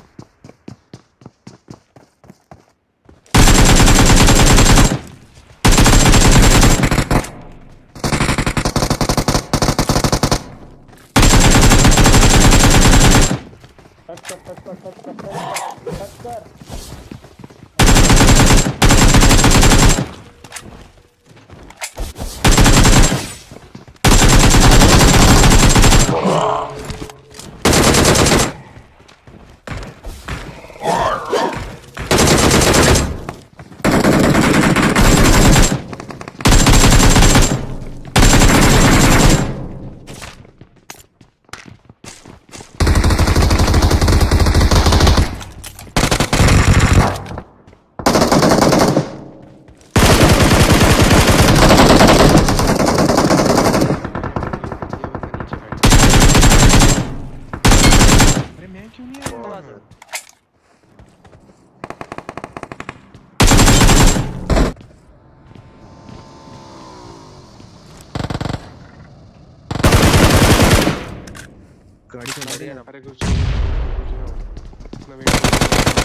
कर कर कर कर कर कर कर Mete o minha गाड़ी चला रही não ना